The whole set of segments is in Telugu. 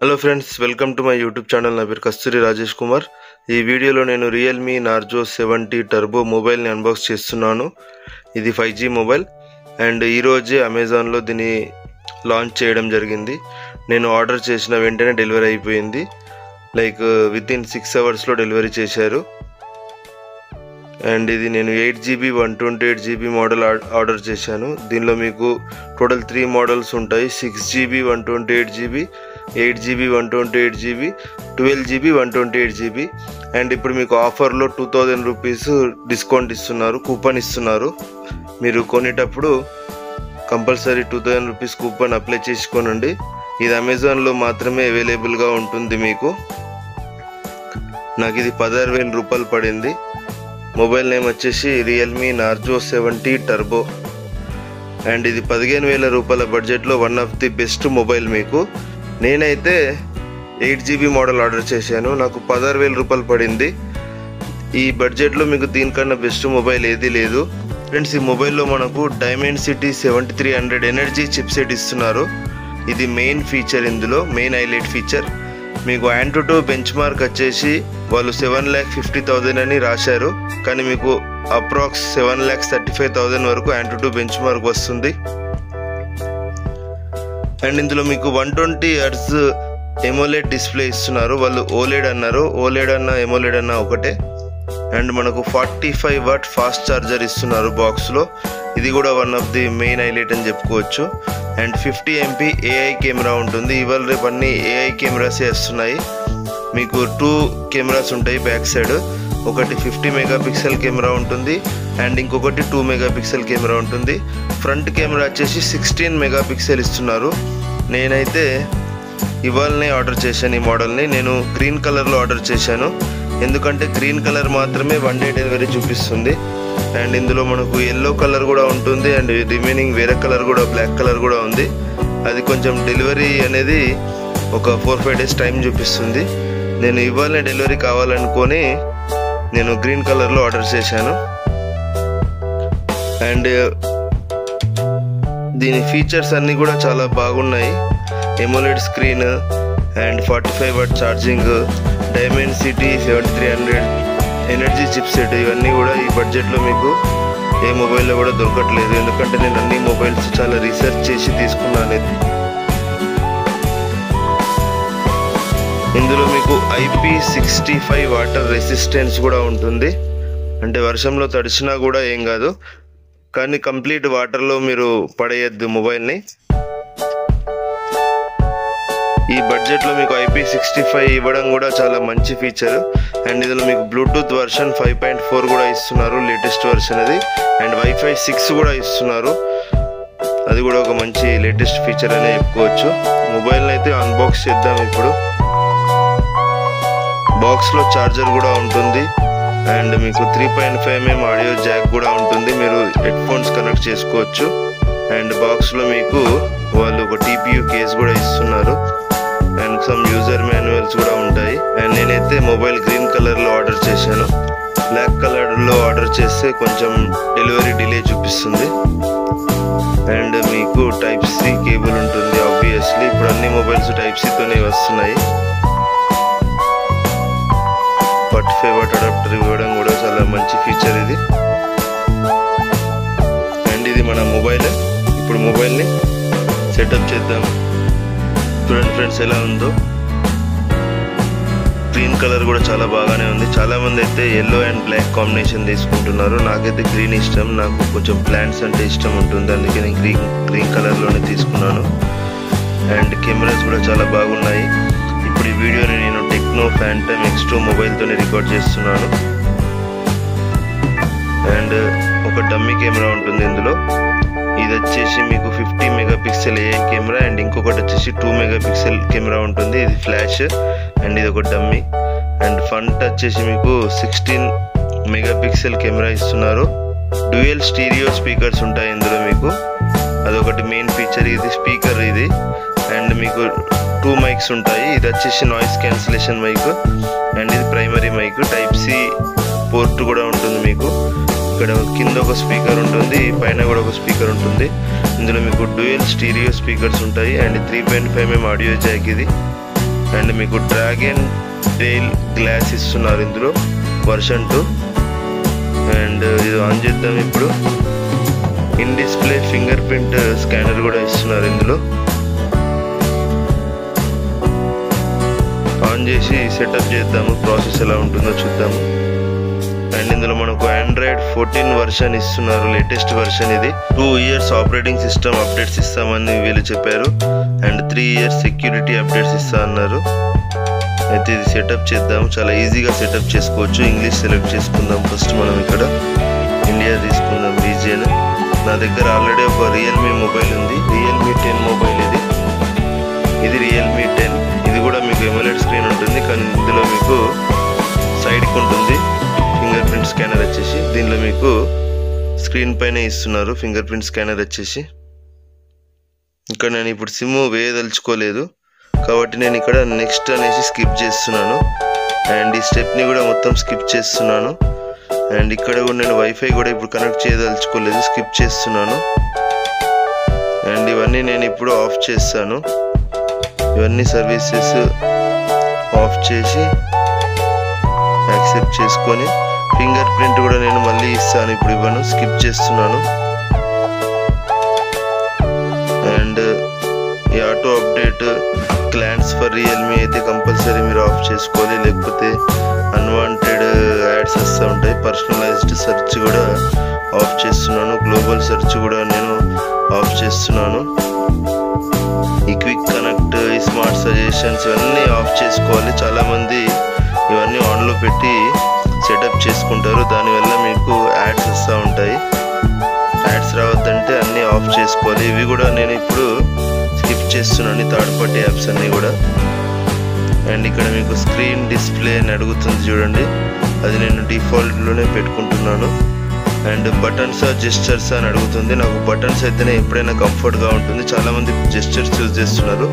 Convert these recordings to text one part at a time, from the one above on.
Hello friends welcome to my YouTube channel నా పేరు కస్తూరి రాజేష్ కుమార్. ఈ వీడియోలో నేను రియల్మీ నార్జో సెవెంటీ టర్బో మొబైల్ని అన్బాక్స్ చేస్తున్నాను. ఇది ఫైవ్ జీ మొబైల్ అండ్ ఈరోజే అమెజాన్లో దీన్ని లాంచ్ చేయడం జరిగింది. నేను ఆర్డర్ చేసిన వెంటనే డెలివరీ అయిపోయింది. లైక్ విత్ ఇన్ సిక్స్ అవర్స్లో డెలివరీ చేశారు. అండ్ ఇది నేను eight GB one twenty eight GB model order చేశాను. దీనిలో మీకు టోటల్ త్రీ మోడల్స్ ఉంటాయి. Six GB one twenty eight GB eight GB one twenty eight GB twelve GB one twenty eight GB. And ఇప్పుడు మీకు ఆఫర్లో టూ థౌజండ్ రూపీస్ డిస్కౌంట్ ఇస్తున్నారు కూపన్ ఇస్తున్నారు. మీరు కొనేటప్పుడు compulsory two thousand rupees coupon apply చేసుకోనండి ఇది అమెజాన్లో మాత్రమే అవైలబుల్గా ఉంటుంది మీకు. నాకు ఇది పదహారు వేల రూపాయలు పడింది. మొబైల్ నేమ్ వచ్చేసి Realme Narzo seventy Turbo and ఇది పదిహేను వేల రూపాయల బడ్జెట్లో one of the best mobile మీకు. నేనైతే ఎయిట్ జీబీ మోడల్ ఆర్డర్ చేశాను. నాకు పదహారు వేల రూపాయలు పడింది. ఈ బడ్జెట్లో మీకు దీనికన్నా బెస్ట్ మొబైల్ ఏది లేదు. ఫ్రెండ్స్ ఈ మొబైల్లో మనకు Dimensity seventy three hundred energy chipset ఇస్తున్నారు. ఇది మెయిన్ ఫీచర్ ఇందులో మెయిన్ హైలైట్ ఫీచర్. మీకు యాంటూ టూ బెంచ్ మార్క్ వచ్చేసి వాళ్ళు సెవెన్ ల్యాక్ ఫిఫ్టీ థౌజండ్ అని రాశారు. కానీ మీకు approx seven lakhs thirty five thousand వరకు యాంటూ టూ బెంచ్ మార్క్ వస్తుంది. అండ్ ఇందులో మీకు one twenty hertz AMOLED display ఇస్తున్నారు. వాళ్ళు ఓలెడ్ అన్నారు. ఓలెడ్ అన్న ఎమోలెడ్ అన్న ఒకటే. అండ్ మనకు forty five watt fast charger ఇస్తున్నారు బాక్స్లో. ఇది కూడా one of the main highlight అని చెప్పుకోవచ్చు. And fifty MP AI camera ఉంటుంది. ఇవాళ రేపు అన్ని ఏఐ కెమెరాసే వస్తున్నాయి. మీకు టూ కెమెరాస్ ఉంటాయి బ్యాక్ సైడ్. ఒకటి ఫిఫ్టీ మెగా పిక్సెల్ కెమెరా ఉంటుంది అండ్ ఇంకొకటి టూ మెగా పిక్సెల్ కెమెరా ఉంటుంది. ఫ్రంట్ కెమెరా వచ్చేసి సిక్స్టీన్ మెగా పిక్సెల్ ఇస్తున్నారు. నేనైతే ఇవాళనే ఆర్డర్ చేశాను ఈ మోడల్ని. నేను గ్రీన్ కలర్లో ఆర్డర్ చేశాను. ఎందుకంటే గ్రీన్ కలర్ మాత్రమే వన్ డే డెలివరీ చూపిస్తుంది. అండ్ ఇందులో మనకు ఎల్లో కలర్ కూడా ఉంటుంది అండ్ రిమైనింగ్ వేరే కలర్ కూడా బ్లాక్ కలర్ కూడా ఉంది. అది కొంచెం డెలివరీ అనేది ఒక ఫోర్ ఫైవ్ డేస్ టైం చూపిస్తుంది. నేను ఇవాళనే డెలివరీ కావాలనుకొని నేను గ్రీన్ కలర్లో ఆర్డర్ చేశాను. అండ్ దీని ఫీచర్స్ అన్నీ కూడా చాలా బాగున్నాయి. AMOLED screen and forty five watt charging Dimensity seventy three hundred energy chipset ఇవన్నీ కూడా ఈ బడ్జెట్లో మీకు ఏ మొబైల్లో కూడా దొరకట్లేదు. ఎందుకంటే నేను అన్ని మొబైల్స్ చాలా రీసెర్చ్ చేసి తీసుకున్నాను. ఇందులో మీకు IP sixty five water resistance కూడా ఉంటుంది. అంటే వర్షంలో తడిచినా కూడా ఏం కాదు. కానీ కంప్లీట్ వాటర్లో మీరు పడేయద్దు మొబైల్ని. ఈ బడ్జెట్లో మీకు ఐపీ సిక్స్టీ ఫైవ్ ఇవ్వడం కూడా చాలా మంచి ఫీచర్. అండ్ ఇందులో మీకు Bluetooth version five point four కూడా ఇస్తున్నారు లేటెస్ట్ వర్షన్ అది. అండ్ వైఫై సిక్స్ కూడా ఇస్తున్నారు. అది కూడా ఒక మంచి లేటెస్ట్ ఫీచర్ అనే చెప్పుకోవచ్చు. మొబైల్ని అయితే అన్బాక్స్ చేద్దాం ఇప్పుడు. బాక్స్లో ఛార్జర్ కూడా ఉంటుంది. అండ్ మీకు three point five mm audio jack కూడా ఉంటుంది. మీరు హెడ్ ఫోన్స్ కనెక్ట్ చేసుకోవచ్చు. అండ్ బాక్స్లో మీకు వాళ్ళు ఒక టీపీయూ కేస్ కూడా ఇస్తున్నారు. అండ్ సమ్ యూజర్ మాన్యువల్స్ కూడా ఉంటాయి. అండ్ నేనైతే మొబైల్ గ్రీన్ కలర్లో ఆర్డర్ చేశాను. బ్లాక్ కలర్లో ఆర్డర్ చేస్తే కొంచెం డెలివరీ డిలే చూపిస్తుంది. అండ్ మీకు టైప్ సి కేబుల్ ఉంటుంది ఆబ్వియస్లీ. ఇప్పుడు అన్ని మొబైల్స్ టైప్ సితోనే వస్తున్నాయి. ఫార్టీ ఫైవ్ అడాప్టర్ ఇవ్వడం కూడా చాలా మంచి ఫీచర్ ఇది. అండ్ ఇది మన మొబైల్ ఇప్పుడు మొబైల్ని సెటప్ చేద్దాం. చూడండి ఫ్రెండ్స్ ఎలా ఉందో. గ్రీన్ కలర్ కూడా చాలా బాగానే ఉంది. చాలా మంది అయితే ఎల్లో అండ్ బ్లాక్ కాంబినేషన్ తీసుకుంటున్నారు. నాకైతే గ్రీన్ ఇష్టం. నాకు కొంచెం ప్లాంట్స్ అంటే ఇష్టం ఉంటుంది. అందుకే నేను గ్రీన్ గ్రీన్ కలర్లోనే తీసుకున్నాను. అండ్ కెమెరాస్ కూడా చాలా బాగున్నాయి. ఇప్పుడు ఈ వీడియోని నేను టెక్నో ఫ్యాంటమ్ ఎక్స్ టూ మొబైల్తోనే రికార్డ్ చేస్తున్నాను. అండ్ ఒక డమ్మీ కెమెరా ఉంటుంది ఇందులో. ఇది వచ్చేసి మీకు fifty megapixel AI camera and ఇంకొకటి వచ్చేసి టూ మెగా పిక్సెల్ కెమెరా ఉంటుంది. ఇది ఫ్లాష్ అండ్ ఇది ఒక డమ్మీ. అండ్ ఫ్రంట్ వచ్చేసి మీకు సిక్స్టీన్ మెగా పిక్సెల్ కెమెరా ఇస్తున్నారు. డ్యూయల్ స్టీరియో స్పీకర్స్ ఉంటాయి ఇందులో మీకు. అదొకటి మెయిన్ ఫీచర్ ఇది స్పీకర్ ఇది. అండ్ మీకు టూ మైక్స్ ఉంటాయి. ఇది వచ్చేసి నాయిస్ క్యాన్సిలేషన్ మైక్ అండ్ ఇది primary mic type C port కూడా ఉంటుంది మీకు. ఇక్కడ కింద ఒక స్పీకర్ ఉంటుంది పైన కూడా ఒక స్పీకర్ ఉంటుంది. ఇందులో మీకు డ్యూయల్ స్టీరియో స్పీకర్స్ ఉంటాయి. And three point five mm audio jack ఇది. అండ్ మీకు డ్రాగన్ టెయిల్ గ్లాస్ ఇస్తున్నారు ఇందులో వర్షన్ టూ అండ్ ఇది ఆన్ చేద్దాం ఇప్పుడు. In display fingerprint scanner కూడా ఇస్తున్నారు ఇందులో. ఆన్ చేసి సెటప్ చేద్దాము ప్రాసెస్ ఎలా ఉంటుందో చూద్దాము. అండ్ ఇందులో మనకు ఆండ్రాయిడ్ ఫోర్టీన్ వర్షన్ ఇస్తున్నారు లేటెస్ట్ వర్షన్ ఇది. Two years operating system updates ఇస్తామని వీళ్ళు చెప్పారు. And three years security updates ఇస్తా అన్నారు. అయితే ఇది సెటప్ చేద్దాం చాలా ఈజీగా సెటప్ చేసుకోవచ్చు. ఇంగ్లీష్ సెలెక్ట్ చేసుకుందాం ఫస్ట్ మనం ఇక్కడ. ఇండియా తీసుకుందాం రీజియన్ నా దగ్గర ఆల్రెడీ ఒక రియల్మీ మొబైల్ ఉంది. రియల్మీ టెన్ మొబైల్ ఇది. ఇది రియల్మీ టెన్ ఇది కూడా మీకు ఎమోలెడ్ స్క్రీన్ ఉంటుంది. కానీ ఇందులో మీకు సైడ్కి ఉంటుంది. ఫింగర్ ప్రింట్ స్కానర్ వచ్చేసి. దీనిలో మీకు స్క్రీన్ పైన ఇస్తున్నారు. ఫింగర్ ప్రింట్ స్కానర్ వచ్చేసి. ఇక్కడ నేను ఇప్పుడు సిమ్ వేయదలుచుకోలేదు. కాబట్టి నేను ఇక్కడ నెక్స్ట్ అనేసి స్కిప్ చేస్తున్నాను. అండ్ ఈ స్టెప్ని కూడా మొత్తం స్కిప్ చేస్తున్నాను. అండ్ ఇక్కడ కూడా నేను వైఫై కూడా ఇప్పుడు కనెక్ట్ చేయదలుచుకోలేదు స్కిప్ చేస్తున్నాను. అండ్ ఇవన్నీ నేను ఇప్పుడు ఆఫ్ చేస్తాను. ఇవన్నీ సర్వీసెస్ ఆఫ్ చేసి యాక్సెప్ట్ చేసుకొని ఫింగర్ ప్రింట్ కూడా నేను మళ్ళీ ఇస్తాను ఇప్పుడు ఇవ్వను స్కిప్ చేస్తున్నాను. అండ్ ఈ auto update clones for Realme అయితే కంపల్సరీ మీరు ఆఫ్ చేసుకోవాలి లేకపోతే అన్వాంటెడ్ యాడ్స్ వస్తూ ఉంటాయి. పర్సనలైజ్డ్ సెర్చ్ కూడా ఆఫ్ చేస్తున్నాను. గ్లోబల్ సెర్చ్ కూడా నేను ఆఫ్ చేస్తున్నాను. ఈ క్విక్ కనెక్ట్ ఈ స్మార్ట్ సజెషన్స్ ఇవన్నీ ఆఫ్ చేసుకోవాలి. చాలామంది ఇవన్నీ ఆన్లో పెట్టి సెటప్ చేసుకుంటారు. దానివల్ల మీకు యాడ్స్ వస్తూ ఉంటాయి. యాడ్స్ రావద్దంటే అన్నీ ఆఫ్ చేసుకోవాలి. ఇవి కూడా నేను ఇప్పుడు స్కిప్ చేస్తున్నాను. థర్డ్ పార్టీ యాప్స్ అన్నీ కూడా. అండ్ ఇక్కడ మీకు స్క్రీన్ డిస్ప్లే అని అడుగుతుంది చూడండి. అది నేను డిఫాల్ట్లోనే పెట్టుకుంటున్నాను. అండ్ బటన్స్ జెస్చర్స్ అని అడుగుతుంది. నాకు బటన్స్ అయితేనే ఎప్పుడైనా కంఫర్ట్గా ఉంటుంది. చాలామంది జెస్చర్స్ యూజ్ చేస్తున్నారు.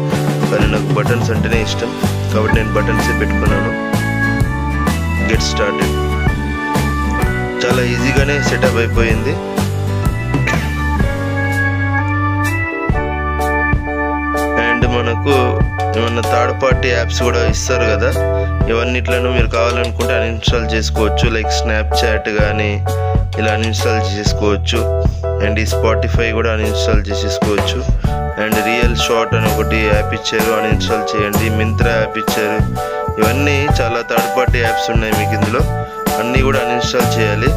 కానీ నాకు బటన్స్ అంటేనే ఇష్టం. కాబట్టి నేను బటన్సే పెట్టుకున్నాను. గెట్ స్టార్టెడ్ చాలా ఈజీగానే సెటప్ అయిపోయింది. అండ్ మనకు ఏమన్నా థర్డ్ పార్టీ యాప్స్ కూడా ఇస్తారు కదా? ఇవన్నిట్లను మీరు కావాలనుకుంటే అన్ఇన్స్టాల్ చేసుకోవచ్చు. లైక్ స్నాప్చాట్ కానీ ఇలా అన్ఇన్స్టాల్ చేసుకోవచ్చు. అండ్ ఈ స్పాటిఫై కూడా అన్ఇన్స్టాల్ చేసేసుకోవచ్చు. అండ్ రియల్ షాట్ అని ఒకటి యాప్ ఇచ్చారు. అన్ఇన్స్టాల్ చేయండి. మింత్రా యాప్ ఇచ్చారు. ఇవన్నీ చాలా థర్డ్ పార్టీ యాప్స్ ఉన్నాయి మీకు ఇందులో. అన్నీ కూడా అన్ఇన్స్టాల్ చేయాలి.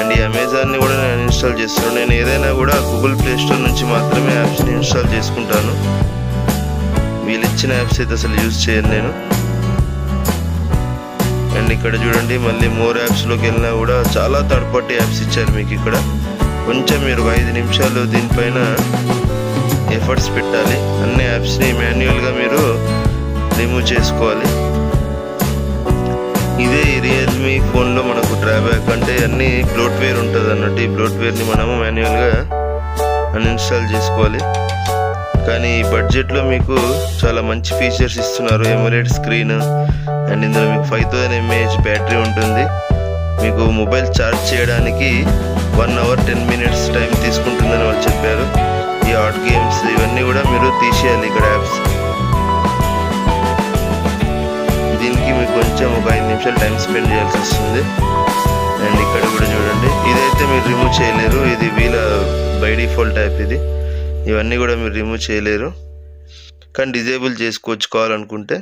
అండ్ ఈ అమెజాన్ని కూడా నేను అన్ఇన్స్టాల్ చేస్తాను. నేను ఏదైనా కూడా గూగుల్ ప్లే స్టోర్ నుంచి మాత్రమే యాప్స్ని ఇన్స్టాల్ చేసుకుంటాను. వీళ్ళు ఇచ్చిన యాప్స్ అయితే అసలు యూజ్ చేయను నేను. అండ్ ఇక్కడ చూడండి మళ్ళీ మోర్ యాప్స్లోకి వెళ్ళినా కూడా చాలా థర్డ్ పార్టీ యాప్స్ ఇచ్చారు మీకు ఇక్కడ. కొంచెం మీరు ఐదు నిమిషాలు దీనిపైన ఎఫర్ట్స్ పెట్టాలి. అన్ని యాప్స్ని మాన్యువల్గా మీరు రిమూవ్ చేసుకోవాలి. ఇదే ఈ రియల్మీ ఫోన్లో మనకు డ్రాబ్యాక్ అంటే అన్ని బ్లోట్వేర్ ఉంటుంది అన్నట్టు ఈ బ్లోట్వేర్ని మనము మాన్యువల్గా అన్ఇన్స్టాల్ చేసుకోవాలి. కానీ ఈ బడ్జెట్లో మీకు చాలా మంచి ఫీచర్స్ ఇస్తున్నారు. ఎమరేట్ స్క్రీన్ అండ్ ఇందులో మీకు ఫైవ్ థౌసండ్ ఎంఏహెచ్ బ్యాటరీ ఉంటుంది. మీకు మొబైల్ ఛార్జ్ చేయడానికి one hour ten minutes time తీసుకుంటుందని వాళ్ళు చెప్పారు. ఈ ఆర్ట్ గేమ్స్ ఇవన్నీ కూడా మీరు తీసేయాలి ఇక్కడ యాప్స్ దీనికి మీకు కొంచెం ఒక ఐదు నిమిషాలు టైం స్పెండ్ చేయాల్సి వస్తుంది. అండ్ ఇక్కడ కూడా చూడండి. ఇదైతే మీరు రిమూవ్ చేయలేరు. ఇది వీళ్ళ బై డిఫాల్ట్ యాప్ ఇది. ఇవన్నీ కూడా మీరు రిమూవ్ చేయలేరు. కానీ డిజేబుల్ చేసుకోవచ్చు కావాలనుకుంటే.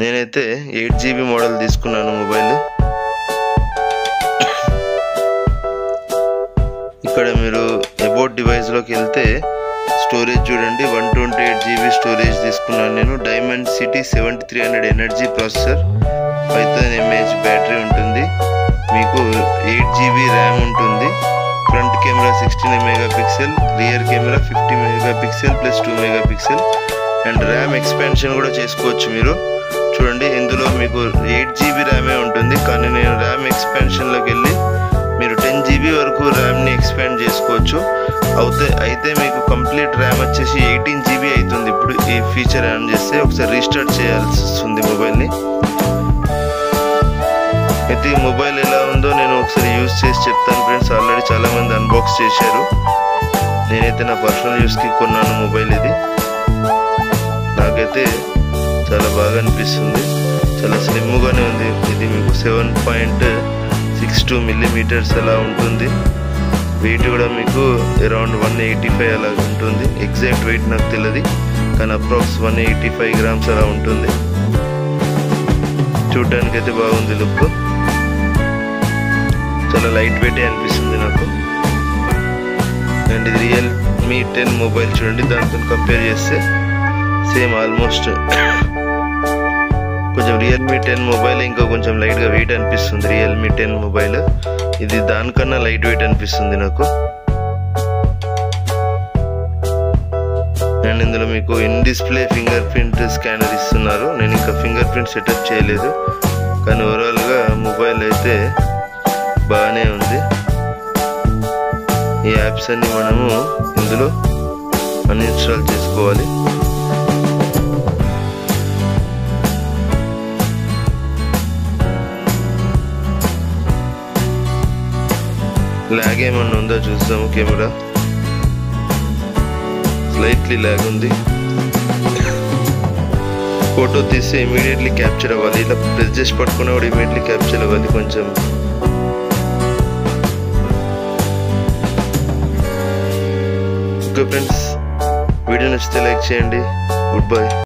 నేనైతే ఎయిట్ జీబీ మోడల్ తీసుకున్నాను మొబైల్ ఇక్కడ మీరు అబౌట్ డివైస్లోకి వెళ్తే స్టోరేజ్ చూడండి one twenty eight GB storage తీసుకున్నాను నేను. Dimensity seventy three hundred energy processor five thousand mAh battery ఉంటుంది. మీకు ఎయిట్ జీబీ ర్యామ్ ఉంటుంది. Camera sixteen mega pixel rear camera fifty mega pixel plus two mega pixel and RAM expansion కూడా చేసుకోవచ్చు మీరు. చూడండి ఇందులో మీకు ఎయిట్ జీబీ ర్యామే ఉంటుంది. కానీ నేను ర్యామ్ ఎక్స్పాన్షన్లోకి వెళ్ళి మీరు టెన్ జీబీ వరకు ర్యామ్ని ఎక్స్పాండ్ చేసుకోవచ్చు. అవుతే అయితే మీకు కంప్లీట్ ర్యామ్ వచ్చేసి ఎయిటీన్ జీబీ అవుతుంది. ఇప్పుడు ఈ ఫీచర్ ఆన్ చేస్తే ఒకసారి రీస్టార్ట్ చేయాల్సి వస్తుంది మొబైల్ని. అయితే ఈ మొబైల్ ఎలా ఉందో నేను ఒకసారి యూజ్ చేసి చెప్తాను ఫ్రెండ్స్ ఆల్రెడీ చాలామంది అన్బాక్స్ చేశారు. నేనైతే నా పర్సనల్ యూస్కి కొన్నాను మొబైల్ ఇది. నాకైతే చాలా బాగా అనిపిస్తుంది. చాలా స్లిమ్గానే ఉంది. ఇది మీకు seven point six two millimetres అలా ఉంటుంది. వెయిట్ కూడా మీకు అరౌండ్ వన్ ఎయిటీ ఫైవ్ అలా ఉంటుంది. ఎగ్జాక్ట్ వెయిట్ నాకు తెలియదు కానీ approx one eighty five grams అలా ఉంటుంది. చూడడానికి అయితే బాగుంది లుక్ చాలా లైట్ వెయిట్ అనిపిస్తుంది నాకు. అండ్ ఇది రియల్ మీ టెన్ మొబైల్ చూడండి దాంతో కంపేర్ చేస్తే సేమ్ ఆల్మోస్ట్ కొంచెం రియల్మీ టెన్ మొబైల్ ఇంకా కొంచెం లైట్గా వెయిట్ అనిపిస్తుంది రియల్మీ టెన్ మొబైల్ ఇది దానికన్నా లైట్ వెయిట్ అనిపిస్తుంది నాకు. అండ్ ఇందులో మీకు in display fingerprint scanner ఇస్తున్నారు. నేను ఇంకా ఫింగర్ ప్రింట్ సెటప్ చేయలేదు. కానీ ఓవరాల్గా మొబైల్ అయితే బాగానే ఉంది. ఈ యాప్స్ అన్ని మనము ఇందులో అన్ఇన్స్టాల్ చేసుకోవాలి. ల్యాగ్ ఏమన్నా ఉందో చూద్దాము కెమెరా. స్లైట్లీ ల్యాగ్ ఉంది ఫోటో తీస్తే ఇమీడియట్లీ క్యాప్చర్ అవ్వాలి. ఇలా ప్రెస్ చేసి పట్టుకున్నా కూడా ఇమీడియట్లీ క్యాప్చర్ అవ్వాలి కొంచెం. ఓకే ఫ్రెండ్స్ వీడియో నచ్చితే లైక్ చేయండి. Good bye